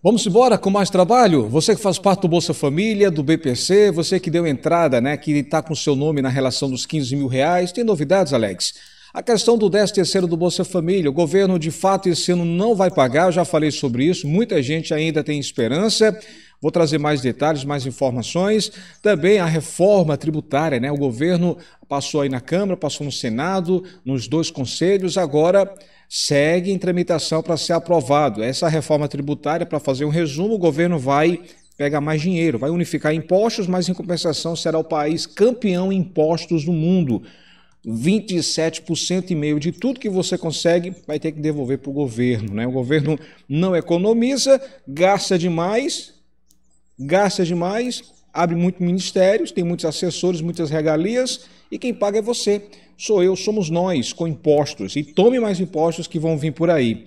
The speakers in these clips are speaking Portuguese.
Vamos embora com mais trabalho? Você que faz parte do Bolsa Família, do BPC, você que deu entrada, né, que está com seu nome na relação dos 15 mil reais, tem novidades, Alex? A questão do 10 terceiro do Bolsa Família, o governo de fato esse ano não vai pagar, eu já falei sobre isso, muita gente ainda tem esperança. Vou trazer mais detalhes, mais informações. Também a reforma tributária, né? O governo passou aí na Câmara, passou no Senado, nos dois conselhos, agora segue em tramitação para ser aprovado. Essa reforma tributária, para fazer um resumo, o governo vai pegar mais dinheiro, vai unificar impostos, mas em compensação será o país campeão em impostos do mundo. 27% e meio de tudo que você consegue vai ter que devolver para o governo. Né? O governo não economiza, gasta demais, gasta demais, abre muitos ministérios, tem muitos assessores, muitas regalias, e quem paga é você sou eu, somos nós, com impostos. E tome mais impostos que vão vir por aí.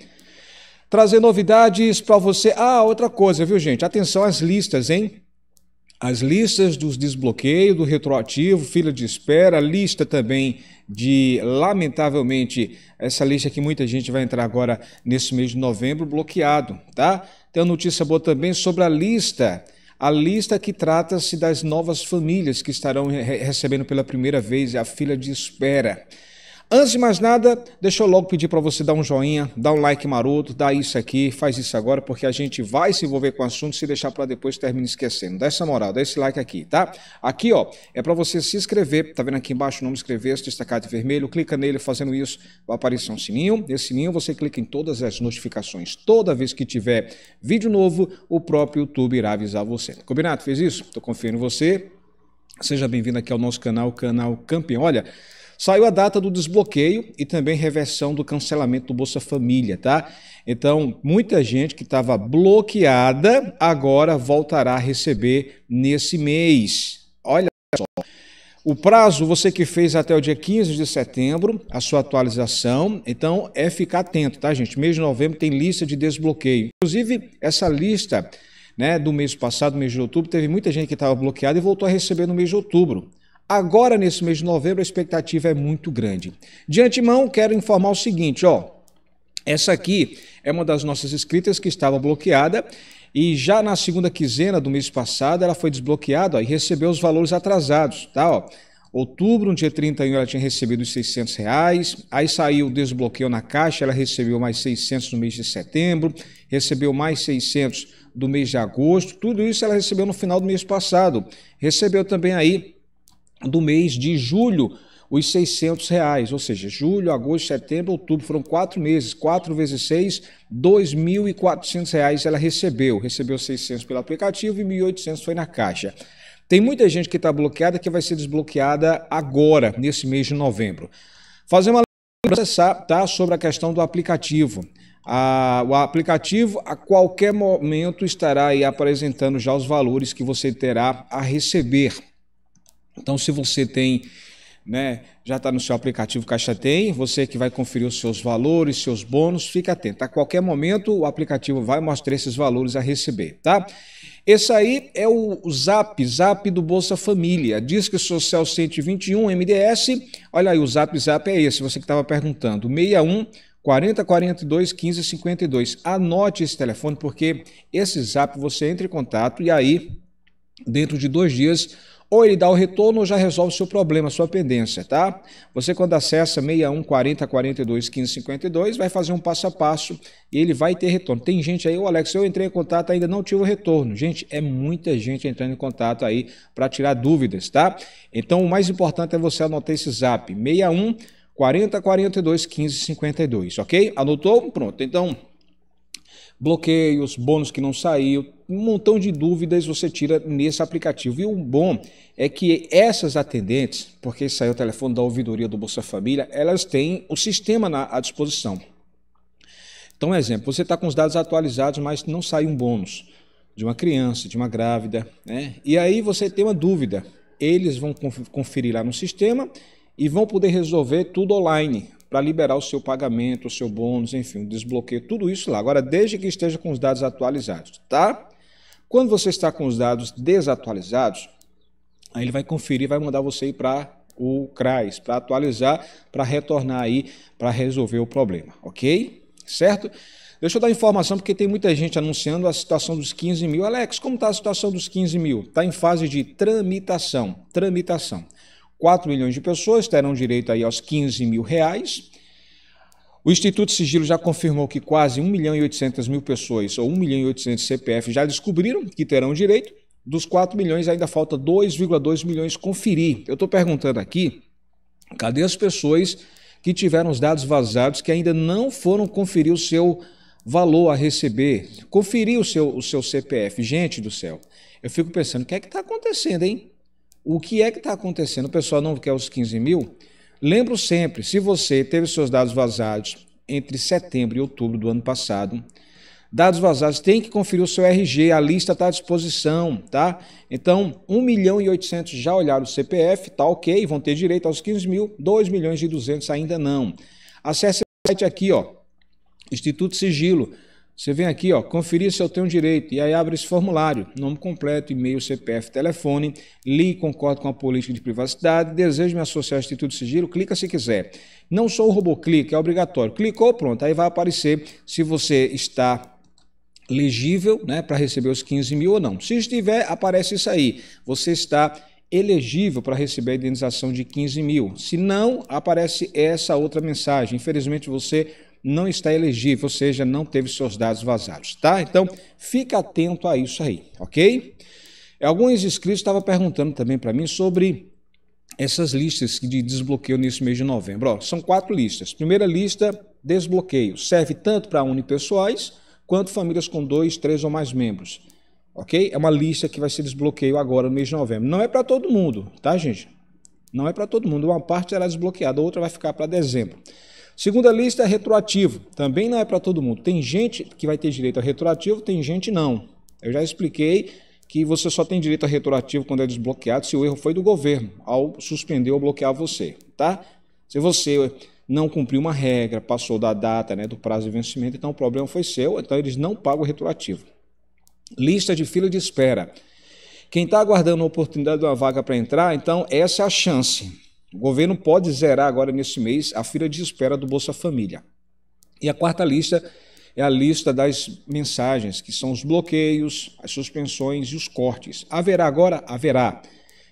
Trazer novidades para você. Ah, outra coisa, viu, gente? Atenção às listas, hein? As listas dos desbloqueios, do retroativo, fila de espera, lista também de, lamentavelmente, essa lista que muita gente vai entrar agora nesse mês de novembro, bloqueado, tá? Tem uma notícia boa também sobre a lista a lista que trata-se das novas famílias que estarão recebendo pela primeira vez a fila de espera. Antes de mais nada, deixa eu logo pedir para você dar um joinha, dar um like maroto, dá isso aqui, faz isso agora, porque a gente vai se envolver com o assunto se deixar para depois termina esquecendo. Dá essa moral, dá esse like aqui, tá? Aqui, ó, é para você se inscrever, tá vendo aqui embaixo o nome inscrever-se, destacado de vermelho, clica nele, fazendo isso, vai aparecer um sininho. Nesse sininho você clica em todas as notificações. Toda vez que tiver vídeo novo, o próprio YouTube irá avisar você. Combinado? Fez isso? Tô confiando em você. Seja bem-vindo aqui ao nosso canal, canal Campeão. Olha, Saiu a data do desbloqueio e também reversão do cancelamento do Bolsa Família, tá? Então, muita gente que estava bloqueada agora voltará a receber nesse mês. Olha só. O prazo, você que fez até o dia 15 de setembro, a sua atualização, então é ficar atento, tá, gente? Mês de novembro tem lista de desbloqueio. Inclusive, essa lista né, do mês passado, mês de outubro, teve muita gente que estava bloqueada e voltou a receber no mês de outubro. Agora, nesse mês de novembro, a expectativa é muito grande. De antemão, quero informar o seguinte, ó. Essa aqui é uma das nossas inscritas que estava bloqueada e já na segunda quinzena do mês passado ela foi desbloqueada ó, e recebeu os valores atrasados, tá? Ó. Outubro, no dia 31, ela tinha recebido os 600 reais, aí saiu o desbloqueio na caixa, ela recebeu mais 600 no mês de setembro, recebeu mais 600 do mês de agosto, tudo isso ela recebeu no final do mês passado. Recebeu também aí do mês de julho os 600 reais, ou seja, julho, agosto, setembro, outubro, foram quatro meses, quatro vezes seis, 2.400 reais ela recebeu, recebeu 600 pelo aplicativo e 1.800 foi na caixa. Tem muita gente que está bloqueada que vai ser desbloqueada agora, nesse mês de novembro. Fazer uma lembrança tá, sobre a questão do aplicativo. A, o aplicativo a qualquer momento estará aí apresentando já os valores que você terá a receber então, se você tem, né, já está no seu aplicativo Caixa Tem, você que vai conferir os seus valores, seus bônus, fica atento. A qualquer momento o aplicativo vai mostrar esses valores a receber, tá? Esse aí é o Zap, Zap do Bolsa Família, Disque Social 121 MDS. Olha aí, o Zap Zap é esse, você que estava perguntando, 61 40 42 15 52. Anote esse telefone porque esse Zap você entra em contato e aí dentro de dois dias ou ele dá o retorno ou já resolve o seu problema, sua pendência, tá? Você quando acessa 61 40 42 15 52, vai fazer um passo a passo e ele vai ter retorno. Tem gente aí, o Alex, eu entrei em contato ainda não tive o retorno. Gente, é muita gente entrando em contato aí para tirar dúvidas, tá? Então o mais importante é você anotar esse zap, 61 40 42 15 52, ok? Anotou? Pronto. Então, bloqueios, bônus que não saiu, um montão de dúvidas você tira nesse aplicativo. E o bom é que essas atendentes, porque saiu o telefone da ouvidoria do Bolsa Família, elas têm o sistema na, à disposição. Então, exemplo, você está com os dados atualizados, mas não sai um bônus de uma criança, de uma grávida, né? E aí você tem uma dúvida. Eles vão conferir lá no sistema e vão poder resolver tudo online para liberar o seu pagamento, o seu bônus, enfim, desbloqueio, tudo isso lá. Agora, desde que esteja com os dados atualizados, tá? Quando você está com os dados desatualizados, aí ele vai conferir, vai mandar você ir para o CRAS, para atualizar, para retornar aí, para resolver o problema, ok? Certo? Deixa eu dar informação, porque tem muita gente anunciando a situação dos 15 mil. Alex, como está a situação dos 15 mil? Está em fase de tramitação. Tramitação. 4 milhões de pessoas terão direito aí aos 15 mil reais. O Instituto Sigilo já confirmou que quase 1 milhão e 800 mil pessoas, ou 1 milhão e 800 CPF, já descobriram que terão direito. Dos 4 milhões, ainda falta 2,2 milhões conferir. Eu estou perguntando aqui, cadê as pessoas que tiveram os dados vazados que ainda não foram conferir o seu valor a receber, conferir o seu, o seu CPF? Gente do céu, eu fico pensando, o que é que está acontecendo, hein? O que é que está acontecendo? O pessoal não quer os 15 mil? Lembro sempre, se você teve seus dados vazados entre setembro e outubro do ano passado, dados vazados, tem que conferir o seu RG, a lista está à disposição, tá? Então, 1 milhão e 800 já olharam o CPF, tá ok, vão ter direito aos 15 mil, 2 milhões e 200 ainda não. Acesse o site aqui, ó, Instituto Sigilo, você vem aqui, ó, conferir se eu tenho direito, e aí abre esse formulário, nome completo, e-mail, CPF, telefone, li concordo com a política de privacidade, desejo me associar ao Instituto Sigilo, clica se quiser. Não sou o robô clique, é obrigatório. Clicou, pronto, aí vai aparecer se você está legível né, para receber os 15 mil ou não. Se estiver, aparece isso aí. Você está elegível para receber a indenização de 15 mil. Se não, aparece essa outra mensagem. Infelizmente, você não está elegível, ou seja, não teve seus dados vazados, tá? Então, fica atento a isso aí, ok? Alguns inscritos estavam perguntando também para mim sobre essas listas de desbloqueio nesse mês de novembro. Ó, são quatro listas. Primeira lista, desbloqueio. Serve tanto para unipessoais quanto famílias com dois, três ou mais membros. Ok? É uma lista que vai ser desbloqueio agora no mês de novembro. Não é para todo mundo, tá, gente? Não é para todo mundo. Uma parte será desbloqueada, a outra vai ficar para dezembro. Segunda lista é retroativo. Também não é para todo mundo. Tem gente que vai ter direito a retroativo, tem gente não. Eu já expliquei que você só tem direito a retroativo quando é desbloqueado se o erro foi do governo ao suspender ou bloquear você, tá? Se você não cumpriu uma regra, passou da data, né, do prazo de vencimento, então o problema foi seu, então eles não pagam o retroativo. Lista de fila de espera. Quem está aguardando a oportunidade de uma vaga para entrar, então essa é a chance. O governo pode zerar agora nesse mês a fila de espera do Bolsa Família. E a quarta lista é a lista das mensagens, que são os bloqueios, as suspensões e os cortes. Haverá agora? Haverá.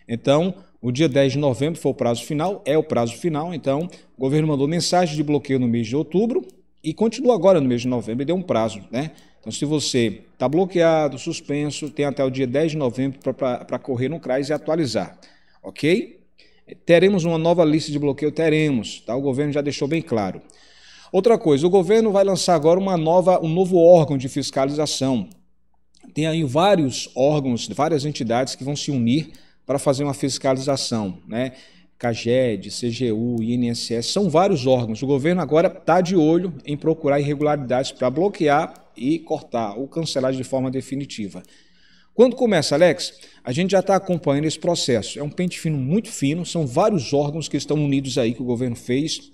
Então, o dia 10 de novembro foi o prazo final, é o prazo final, então o governo mandou mensagem de bloqueio no mês de outubro e continua agora no mês de novembro e deu um prazo, né? Então, se você está bloqueado, suspenso, tem até o dia 10 de novembro para correr no CRAS e atualizar, ok? Teremos uma nova lista de bloqueio? Teremos, tá? O governo já deixou bem claro. Outra coisa, o governo vai lançar agora uma nova, um novo órgão de fiscalização. Tem aí vários órgãos, várias entidades que vão se unir para fazer uma fiscalização, né? CAGED, CGU, INSS, são vários órgãos. O governo agora está de olho em procurar irregularidades para bloquear e cortar ou cancelar de forma definitiva. Quando começa, Alex, a gente já está acompanhando esse processo. É um pente fino muito fino, são vários órgãos que estão unidos aí que o governo fez,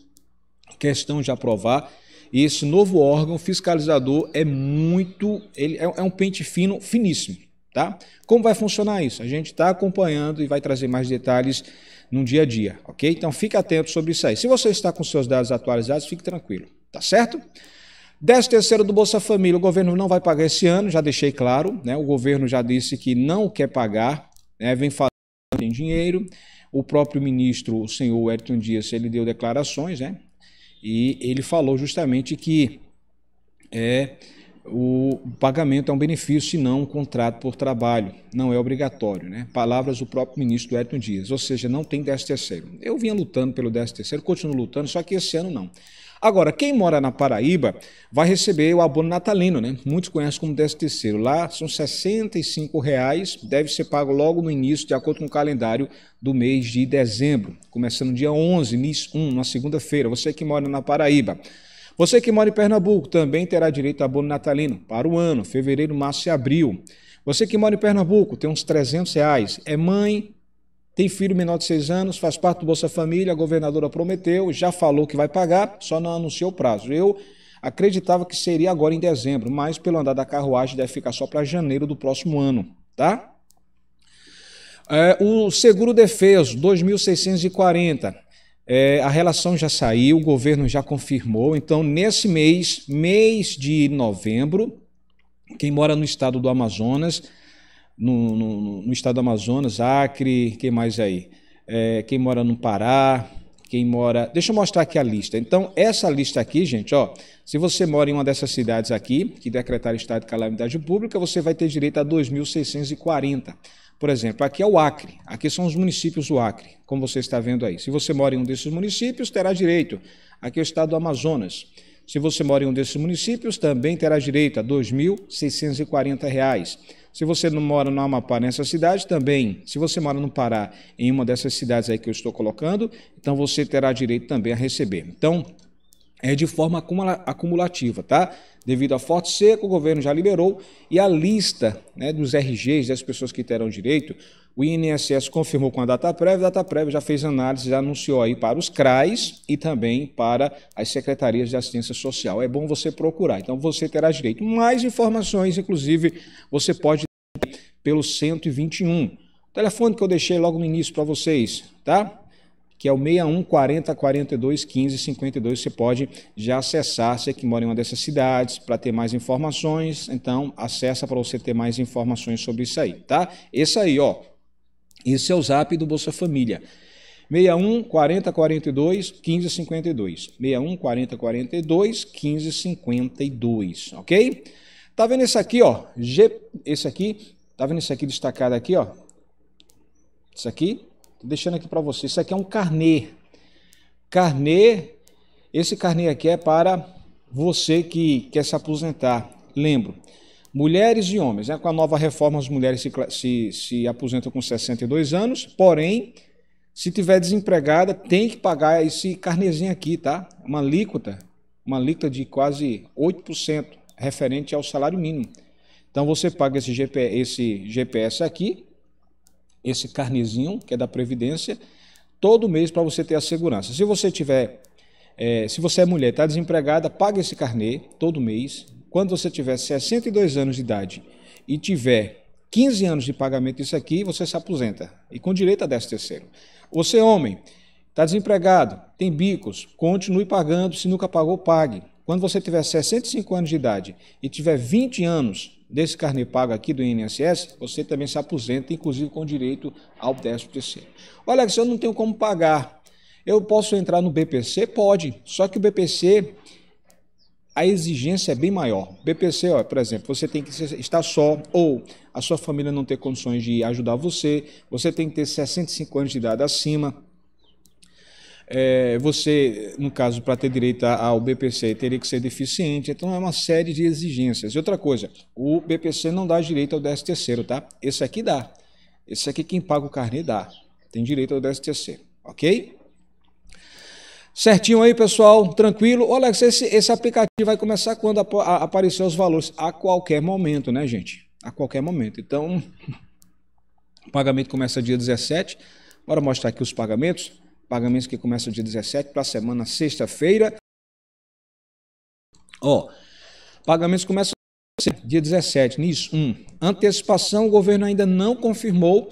questão de aprovar. E esse novo órgão fiscalizador é muito, ele é, é um pente fino, finíssimo, tá? Como vai funcionar isso? A gente está acompanhando e vai trazer mais detalhes no dia a dia, ok? Então fique atento sobre isso aí. Se você está com seus dados atualizados, fique tranquilo, tá certo? Décimo terceiro do Bolsa Família, o governo não vai pagar esse ano, já deixei claro, né? O governo já disse que não quer pagar, né? vem falando tem dinheiro. O próprio ministro, o senhor Ayrton Dias, ele deu declarações, né? E ele falou justamente que é o pagamento é um benefício e não um contrato por trabalho, não é obrigatório, né? Palavras do próprio ministro Ayrton Dias, ou seja, não tem décimo terceiro. Eu vinha lutando pelo décimo terceiro, continuo lutando, só que esse ano não. Agora, quem mora na Paraíba vai receber o abono natalino, né? Muitos conhecem como 13 terceiro. Lá são 65 reais, deve ser pago logo no início, de acordo com o calendário do mês de dezembro, começando dia 11, mês 1, na segunda-feira. Você que mora na Paraíba. Você que mora em Pernambuco também terá direito a abono natalino para o ano, fevereiro, março e abril. Você que mora em Pernambuco tem uns 300 reais. É mãe, tem filho menor de seis anos, faz parte do Bolsa Família, a governadora prometeu, já falou que vai pagar, só não anunciou o prazo. Eu acreditava que seria agora em dezembro, mas pelo andar da carruagem deve ficar só para janeiro do próximo ano, tá? É, o seguro defeso, 2.640. É, a relação já saiu, o governo já confirmou. Então, nesse mês, mês de novembro, quem mora no estado do Amazonas, no, no, no estado do Amazonas, Acre, quem mais aí? É, quem mora no Pará, quem mora. Deixa eu mostrar aqui a lista. Então, essa lista aqui, gente, ó, se você mora em uma dessas cidades aqui, que decretaram estado de calamidade pública, você vai ter direito a 2.640. Por exemplo, aqui é o Acre, aqui são os municípios do Acre, como você está vendo aí. Se você mora em um desses municípios, terá direito. Aqui é o estado do Amazonas. Se você mora em um desses municípios, também terá direito a R$ 2.640. Se você não mora no Amapá, nessa cidade, também. Se você mora no Pará, em uma dessas cidades aí que eu estou colocando, então você terá direito também a receber. Então, é de forma acumulativa, tá? Devido a forte seca, o governo já liberou e a lista né, dos RGs, das pessoas que terão direito, o INSS confirmou com a data prévia, a data prévia já fez análise, já anunciou aí para os CRAs e também para as secretarias de assistência social. É bom você procurar. Então você terá direito. Mais informações, inclusive, você pode pelo 121. O telefone que eu deixei logo no início para vocês, tá? Que é o 61 40 42 15 52. Você pode já acessar, você que mora em uma dessas cidades, para ter mais informações. Então, acessa para você ter mais informações sobre isso aí, tá? Esse aí, ó, esse é o zap do Bolsa Família. 61 40 42 15 52. 61 40 42 15 52, ok? Tá vendo esse aqui, ó? G, esse aqui, tá vendo esse aqui destacado aqui, ó? Isso aqui, tô deixando aqui para você. Isso aqui é um carnê. Carnê, esse carnê aqui é para você que quer se aposentar. Lembro, mulheres e homens. Né? Com a nova reforma, as mulheres se, se, se aposentam com 62 anos, porém, se tiver desempregada, tem que pagar esse carnezinho aqui, tá? Uma alíquota, uma alíquota de quase 8%, referente ao salário mínimo. Então você paga esse, GP, esse GPS aqui, esse carnezinho, que é da Previdência, todo mês para você ter a segurança. Se você tiver, é, se você é mulher, está desempregada, paga esse carnê todo mês, quando você tiver 62 anos de idade e tiver 15 anos de pagamento disso aqui, você se aposenta. E com direito a 10 terceiro. Você, homem, está desempregado, tem bicos, continue pagando. Se nunca pagou, pague. Quando você tiver 65 anos de idade e tiver 20 anos desse carnê pago aqui do INSS, você também se aposenta, inclusive com direito ao 10 terceiro. Olha, se eu não tenho como pagar, eu posso entrar no BPC? Pode. Só que o BPC a exigência é bem maior. BPC, ó, por exemplo, você tem que estar só ou a sua família não ter condições de ajudar você, você tem que ter 65 anos de idade acima. É, você, no caso, para ter direito ao BPC, teria que ser deficiente. Então, é uma série de exigências. E outra coisa, o BPC não dá direito ao 13 terceiro, tá? Esse aqui dá. Esse aqui, quem paga o carnê, dá. Tem direito ao 13 terceiro, ok? Certinho aí, pessoal? Tranquilo? Olha, esse, esse aplicativo vai começar quando a, aparecer os valores? A qualquer momento, né, gente? A qualquer momento. Então, o pagamento começa dia 17. Bora mostrar aqui os pagamentos. Pagamentos que começam dia 17 para a semana sexta-feira. Ó, pagamentos começam dia 17, NIS 1. Antecipação, o governo ainda não confirmou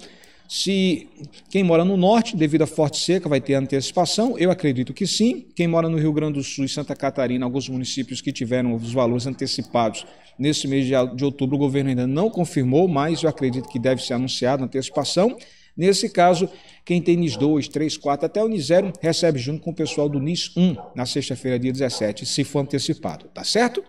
se quem mora no norte, devido à forte seca, vai ter antecipação, eu acredito que sim. Quem mora no Rio Grande do Sul e Santa Catarina, alguns municípios que tiveram os valores antecipados nesse mês de outubro, o governo ainda não confirmou, mas eu acredito que deve ser anunciado antecipação. Nesse caso, quem tem NIS 2, 3, 4 até o NIS 0 recebe junto com o pessoal do NIS 1 na sexta-feira, dia 17, se for antecipado, tá certo?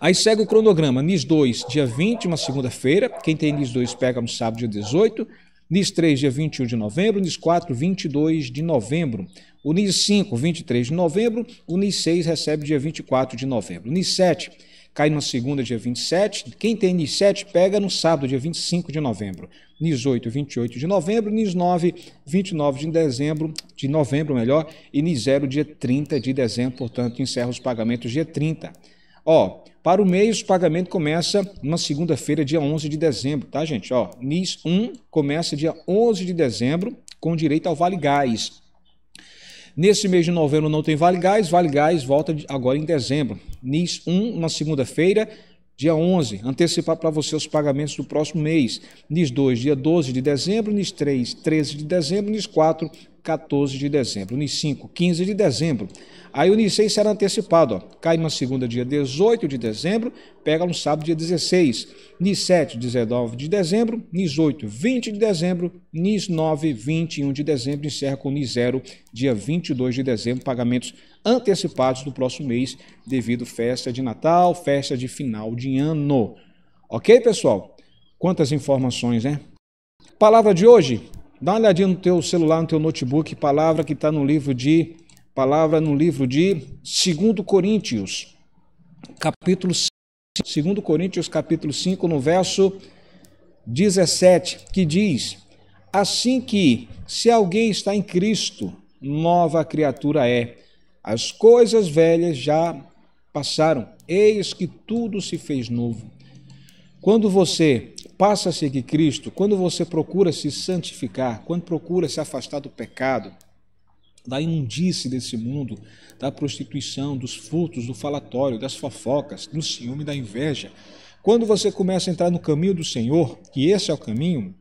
Aí segue o cronograma. NIS 2, dia 20, uma segunda-feira. Quem tem NIS 2 pega no sábado, dia 18. NIS 3, dia 21 de novembro. NIS 4, 22 de novembro. O NIS 5, 23 de novembro. O NIS 6 recebe dia 24 de novembro. NIS 7 cai na segunda, dia 27. Quem tem NIS 7 pega no sábado, dia 25 de novembro. NIS 8, 28 de novembro. NIS 9, 29 de dezembro, de novembro melhor. E NIS 0, dia 30 de dezembro. Portanto, encerra os pagamentos dia 30. Ó, para o mês, o pagamento começa na segunda-feira, dia 11 de dezembro, tá, gente? Ó, NIS 1 começa dia 11 de dezembro, com direito ao Vale Gás. Nesse mês de novembro não tem Vale Gás, Vale Gás volta agora em dezembro. NIS 1 na segunda-feira, dia 11, antecipar para você os pagamentos do próximo mês. NIS 2, dia 12 de dezembro, NIS 3, 13 de dezembro, NIS 4, 14 de dezembro. 5, 15 de dezembro. Aí o NIS 6 será antecipado, ó. cai uma segunda dia 18 de dezembro, pega no sábado dia 16. NIS 7, 19 de dezembro. NIS 8, 20 de dezembro. NIS 9, 21 de dezembro. Encerra com NIS 0, dia 22 de dezembro. Pagamentos antecipados do próximo mês, devido festa de Natal, festa de final de ano. Ok, pessoal? Quantas informações, né? Palavra de hoje, dá uma olhadinha no teu celular, no teu notebook, palavra que está no livro de palavra no livro de 2 Coríntios, capítulo 5, 2 Coríntios, capítulo 5, no verso 17, que diz: Assim que, se alguém está em Cristo, nova criatura é. As coisas velhas já passaram, eis que tudo se fez novo. Quando você passa a seguir Cristo, quando você procura se santificar, quando procura se afastar do pecado, da imundície desse mundo, da prostituição, dos furtos, do falatório, das fofocas, do ciúme, da inveja, quando você começa a entrar no caminho do Senhor, que esse é o caminho,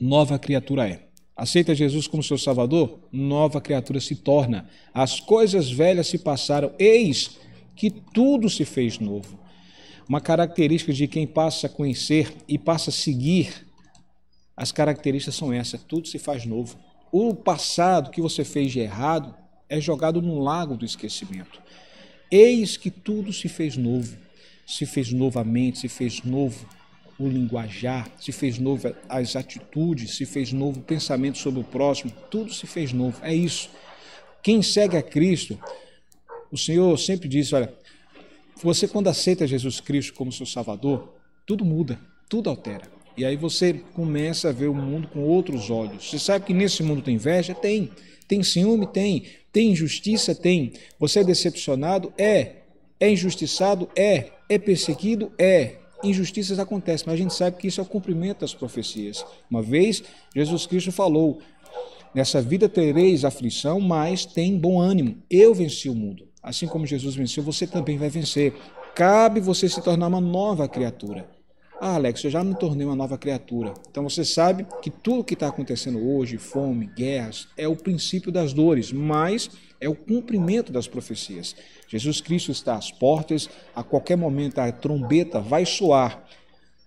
nova criatura é. Aceita Jesus como seu Salvador? Nova criatura se torna. As coisas velhas se passaram, eis que tudo se fez novo. Uma característica de quem passa a conhecer e passa a seguir, as características são essas: tudo se faz novo. O passado que você fez de errado é jogado no lago do esquecimento. Eis que tudo se fez novo. Se fez novamente, se fez novo o linguajar, se fez novo as atitudes, se fez novo o pensamento sobre o próximo, tudo se fez novo. É isso. Quem segue a Cristo, o Senhor sempre diz: olha, você, quando aceita Jesus Cristo como seu Salvador, tudo muda, tudo altera. E aí você começa a ver o mundo com outros olhos. Você sabe que nesse mundo tem inveja? Tem. Tem ciúme? Tem. Tem injustiça? Tem. Você é decepcionado? É. É injustiçado? É. É perseguido? É. Injustiças acontecem, mas a gente sabe que isso é o cumprimento das profecias. Uma vez, Jesus Cristo falou: Nessa vida tereis aflição, mas tem bom ânimo. Eu venci o mundo. Assim como Jesus venceu, você também vai vencer. Cabe você se tornar uma nova criatura. Ah, Alex, eu já me tornei uma nova criatura. Então você sabe que tudo que está acontecendo hoje, fome, guerras, é o princípio das dores, mas é o cumprimento das profecias. Jesus Cristo está às portas, a qualquer momento a trombeta vai soar.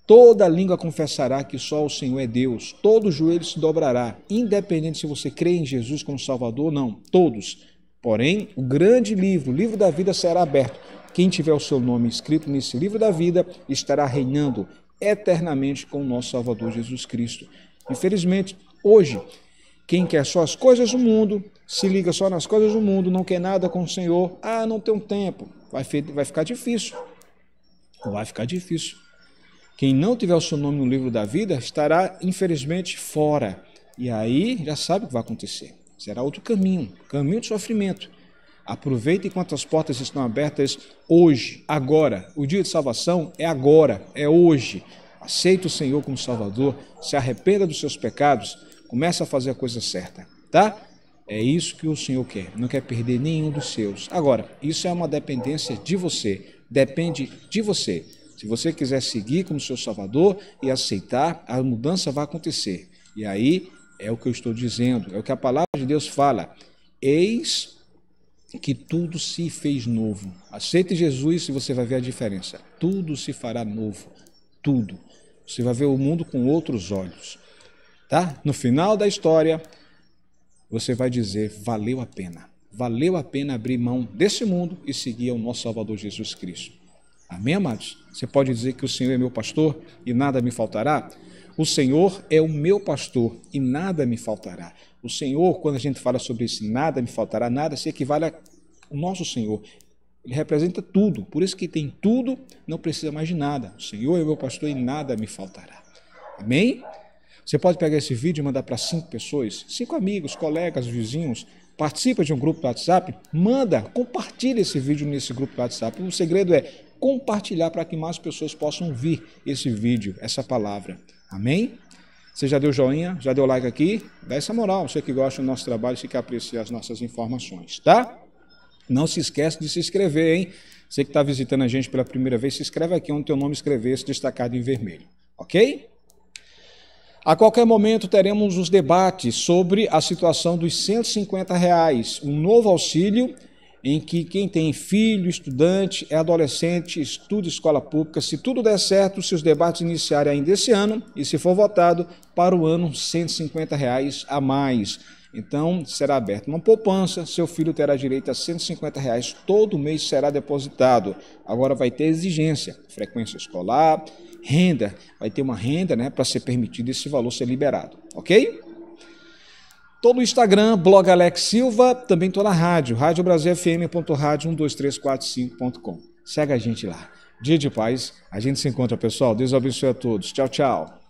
Toda língua confessará que só o Senhor é Deus, todo joelho se dobrará, independente se você crê em Jesus como Salvador ou não, todos. Porém, o grande livro, o livro da vida, será aberto. Quem tiver o seu nome escrito nesse livro da vida estará reinando eternamente com o nosso Salvador Jesus Cristo. Infelizmente, hoje, quem quer só as coisas do mundo, se liga só nas coisas do mundo, não quer nada com o Senhor, ah, não tem um tempo, vai, vai ficar difícil. Vai ficar difícil. Quem não tiver o seu nome no livro da vida estará, infelizmente, fora. E aí já sabe o que vai acontecer. Será outro caminho, caminho de sofrimento. Aproveite enquanto as portas estão abertas hoje, agora. O dia de salvação é agora, é hoje. Aceite o Senhor como Salvador, se arrependa dos seus pecados, comece a fazer a coisa certa, tá? É isso que o Senhor quer, não quer perder nenhum dos seus. Agora, isso é uma dependência de você, depende de você. Se você quiser seguir como seu Salvador e aceitar, a mudança vai acontecer. E aí é o que eu estou dizendo, é o que a palavra de Deus fala. Eis que tudo se fez novo. Aceite Jesus e você vai ver a diferença. Tudo se fará novo. Tudo. Você vai ver o mundo com outros olhos. Tá? No final da história, você vai dizer: valeu a pena. Valeu a pena abrir mão desse mundo e seguir ao nosso Salvador Jesus Cristo. Amém, amados? Você pode dizer que o Senhor é meu pastor e nada me faltará? O Senhor é o meu pastor e nada me faltará. O Senhor, quando a gente fala sobre isso, nada me faltará, nada se equivale ao nosso Senhor. Ele representa tudo, por isso que tem tudo, não precisa mais de nada. O Senhor é o meu pastor e nada me faltará. Amém? Você pode pegar esse vídeo e mandar para cinco pessoas, cinco amigos, colegas, vizinhos. Participa de um grupo do WhatsApp, manda, compartilha esse vídeo nesse grupo do WhatsApp. O segredo é compartilhar para que mais pessoas possam ver esse vídeo, essa palavra. Amém? Você já deu joinha, já deu like aqui? Dá essa moral, você que gosta do nosso trabalho e que aprecia as nossas informações, tá? Não se esquece de se inscrever, hein? Você que está visitando a gente pela primeira vez, se inscreve aqui onde teu nome escrevesse destacado em vermelho, ok? A qualquer momento teremos os debates sobre a situação dos 150 reais, um novo auxílio em que quem tem filho, estudante, é adolescente, estuda escola pública, se tudo der certo, se os debates iniciarem ainda esse ano e se for votado para o ano 150 reais a mais. Então, será aberta uma poupança, seu filho terá direito a 150 reais todo mês será depositado. Agora vai ter exigência, frequência escolar, renda, vai ter uma renda né, para ser permitido esse valor ser liberado, ok? Estou no Instagram, blog Alex Silva, também estou na rádio, radiobrasilfm.radio12345.com. Segue a gente lá. Dia de paz, a gente se encontra, pessoal. Deus abençoe a todos. Tchau, tchau.